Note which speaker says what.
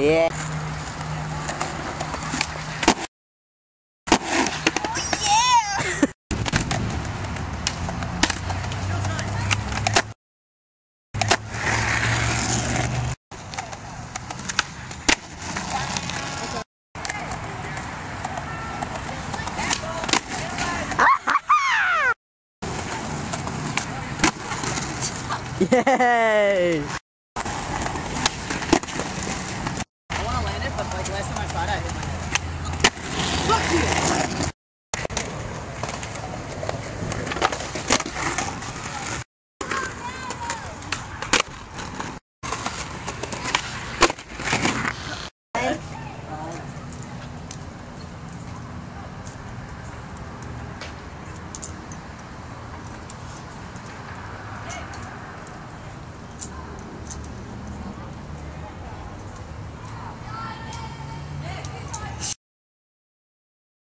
Speaker 1: Yeah.
Speaker 2: Yay!
Speaker 3: Vai começar é mais barato, é